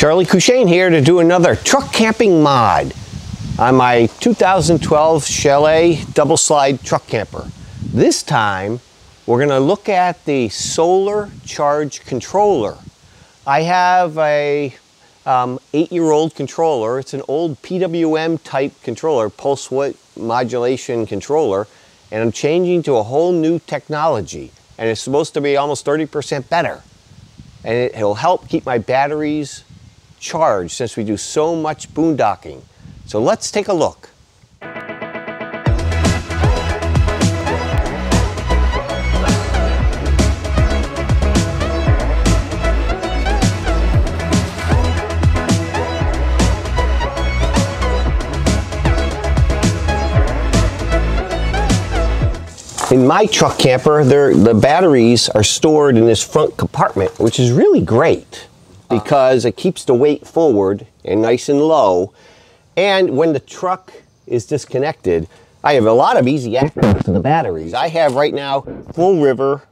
Charlie Coushaine here to do another truck camping mod on my 2012 Chalet double slide truck camper. This time we're going to look at the solar charge controller. I have a um, eight-year-old controller. It's an old PWM type controller, pulse width modulation controller, and I'm changing to a whole new technology. And it's supposed to be almost 30% better. And it, it'll help keep my batteries charged since we do so much boondocking. So let's take a look. In my truck camper, the batteries are stored in this front compartment, which is really great because it keeps the weight forward and nice and low. And when the truck is disconnected, I have a lot of easy access to the batteries. I have right now Fullriver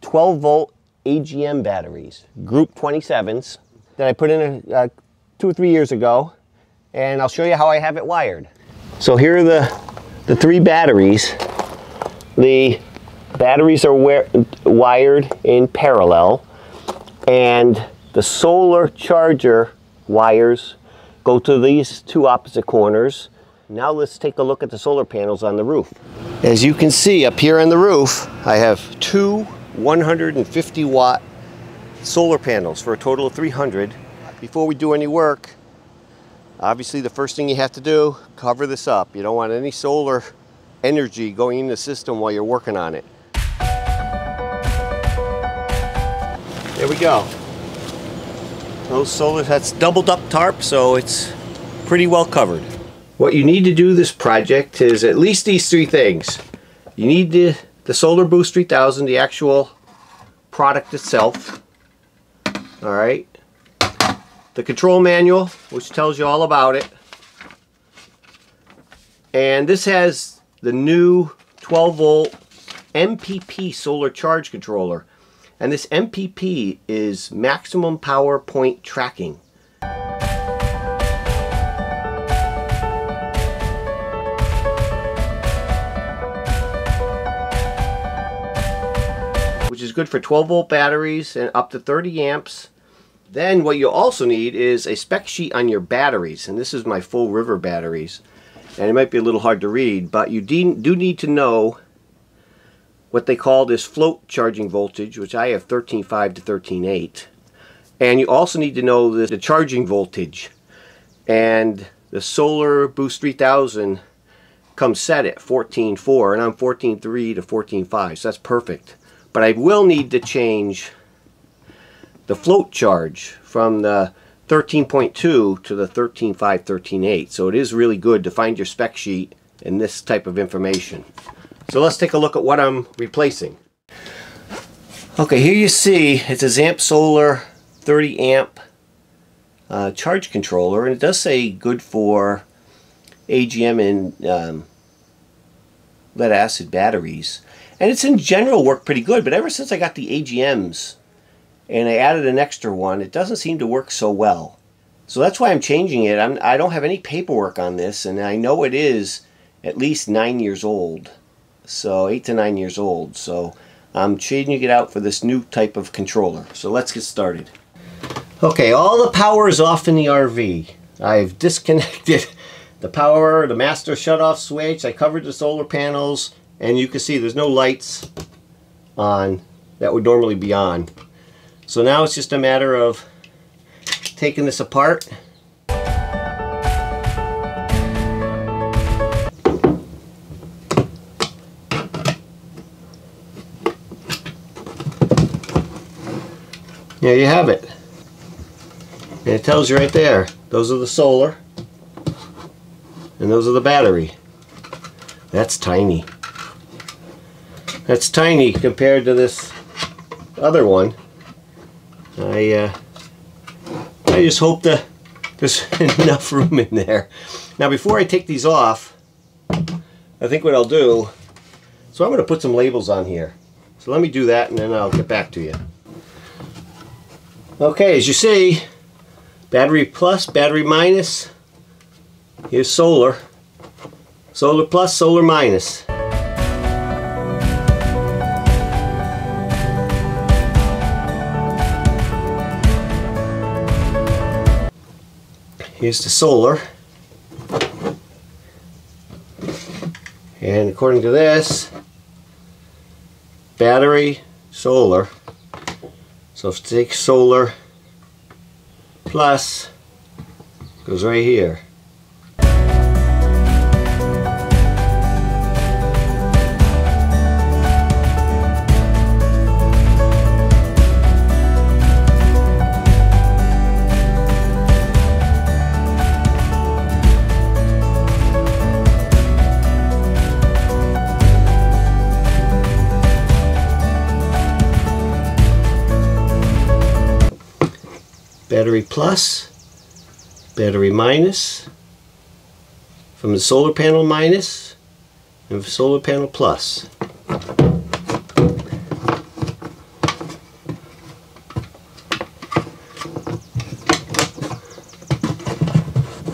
12 volt AGM batteries, group 27s that I put in a, uh, two or three years ago. And I'll show you how I have it wired. So here are the, the three batteries the batteries are wired in parallel and the solar charger wires go to these two opposite corners. Now let's take a look at the solar panels on the roof. As you can see up here on the roof, I have two 150 watt solar panels for a total of 300. Before we do any work, obviously the first thing you have to do, cover this up. You don't want any solar energy going in the system while you're working on it. There we go. Those solar, that's doubled up tarp, so it's pretty well covered. What you need to do this project is at least these three things. You need the, the Solar Boost 3000, the actual product itself. All right. The control manual, which tells you all about it. And this has the new 12 volt MPP solar charge controller. And this MPP is maximum power point tracking. Which is good for 12 volt batteries and up to 30 amps. Then what you also need is a spec sheet on your batteries. And this is my Fullriver batteries and it might be a little hard to read, but you do need to know what they call this float charging voltage, which I have 13.5 to 13.8. And you also need to know the, the charging voltage. And the Solar Boost 3000 comes set at 14.4, and I'm 14.3 to 14.5, so that's perfect. But I will need to change the float charge from the 13.2 to the 13.5, 13.8. So it is really good to find your spec sheet and this type of information. So let's take a look at what I'm replacing. Okay, here you see it's a Zamp Solar 30 amp uh, charge controller, and it does say good for AGM and um, lead acid batteries. And it's in general work pretty good, but ever since I got the AGMs and I added an extra one, it doesn't seem to work so well. So that's why I'm changing it. I'm, I don't have any paperwork on this, and I know it is at least nine years old. So eight to nine years old. So I'm changing it out for this new type of controller. So let's get started. Okay, all the power is off in the RV. I've disconnected the power, the master shut-off switch. I covered the solar panels, and you can see there's no lights on that would normally be on. So now it's just a matter of taking this apart. There you have it. And it tells you right there, those are the solar and those are the battery. That's tiny. That's tiny compared to this other one. I uh, I just hope that there's enough room in there. Now before I take these off, I think what I'll do, so I'm going to put some labels on here. So let me do that and then I'll get back to you. Okay, as you see, Battery plus, battery minus. Here's solar. Solar plus, solar minus. Here's the solar. And according to this, battery, solar. So if you take solar plus goes right here. Battery plus, battery minus, from the solar panel minus, and solar panel plus.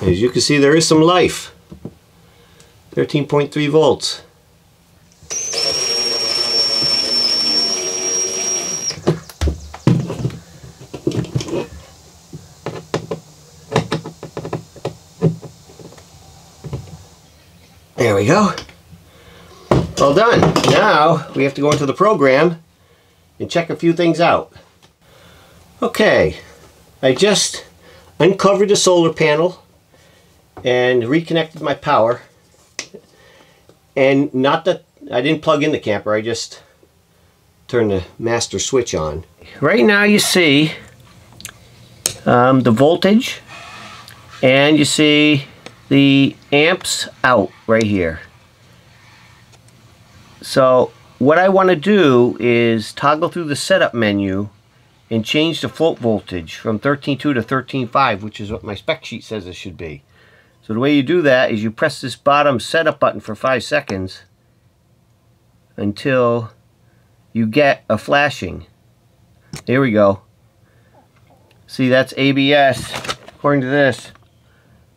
As you can see, there is some life. 13.3 volts. There we go. All done. Now we have to go into the program and check a few things out. Okay, I just uncovered the solar panel and reconnected my power. And not that I didn't plug in the camper, I just turned the master switch on. Right now you see um, the voltage and you see the amps out right here. So what I want to do is toggle through the setup menu and change the float voltage from 13.2 to 13.5 which is what my spec sheet says it should be. So the way you do that is you press this bottom setup button for 5 seconds until you get a flashing. There we go. See that's ABS according to this.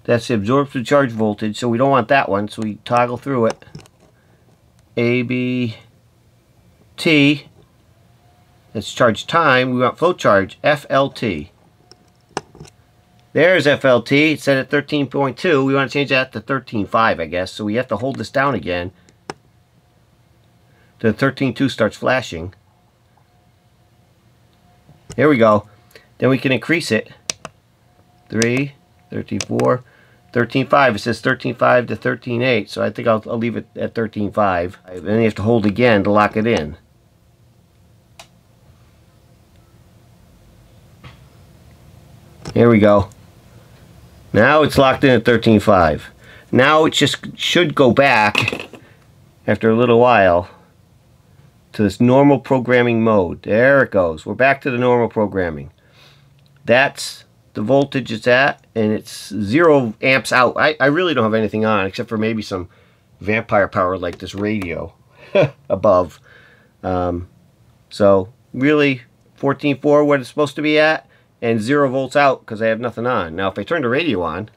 That's the absorptive charge voltage, so we don't want that one, so we toggle through it. A, B, T. That's charge time. We want float charge, FLT. There's FLT. Set at 13.2. We want to change that to 13.5, I guess. So we have to hold this down again. The 13.2 starts flashing. There we go. Then we can increase it. 3, 13.4. 13.5. It says 13.5 to 13.8, so I think I'll, I'll leave it at 13.5. Then you have to hold again to lock it in. Here we go. Now it's locked in at 13.5. Now it just should go back after a little while to this normal programming mode. There it goes. We're back to the normal programming. That's the voltage it's at and it's zero amps out. I, I really don't have anything on except for maybe some vampire power like this radio above. Um, so really 14.4 what it's supposed to be at and zero volts out because I have nothing on. Now if I turn the radio on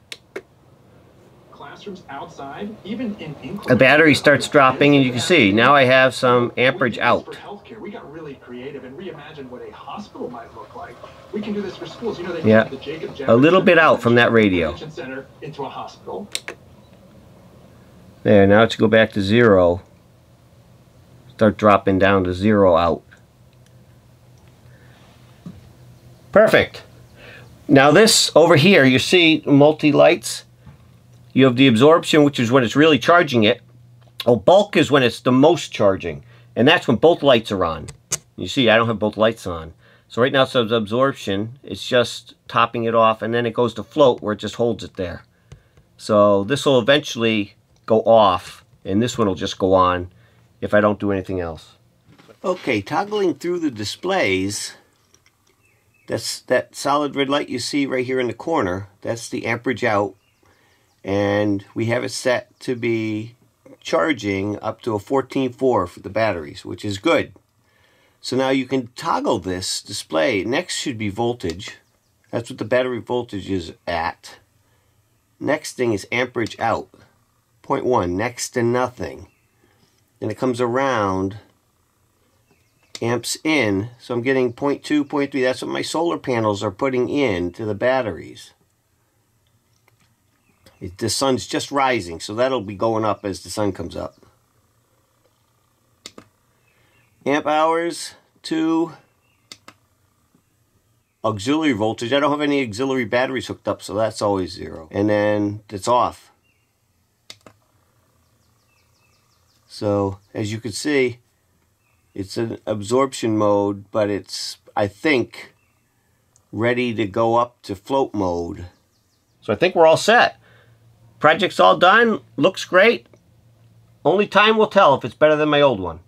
classrooms outside, even in the battery starts dropping and you can see now I have some amperage out. We got really creative and reimagined what a hospital might look like. We can do this for schools. You know, they yeah, a little bit out from that radio. Center into a hospital. There, now let's go back to zero. Start dropping down to zero out. Perfect. Now this over here, you see multi-lights. You have the absorption, which is when it's really charging it. Oh, bulk is when it's the most charging. And that's when both lights are on. You see, I don't have both lights on. So right now it says absorption. It's just topping it off and then it goes to float where it just holds it there. So this will eventually go off and this one will just go on if I don't do anything else. Okay, toggling through the displays, that's that solid red light you see right here in the corner. That's the amperage out. And we have it set to be charging up to a 14.4 for the batteries, which is good. So now you can toggle this display. Next should be voltage. That's what the battery voltage is at. Next thing is amperage out. 0.1, next to nothing. Then it comes around, amps in, so I'm getting 0.2, 0.3. That's what my solar panels are putting in to the batteries. It, the sun's just rising, so that'll be going up as the sun comes up. Amp hours, 2. Auxiliary voltage, I don't have any auxiliary batteries hooked up, so that's always 0. And then it's off. So, as you can see, it's an absorption mode, but it's, I think, ready to go up to float mode. So I think we're all set. Project's all done, looks great. Only time will tell if it's better than my old one.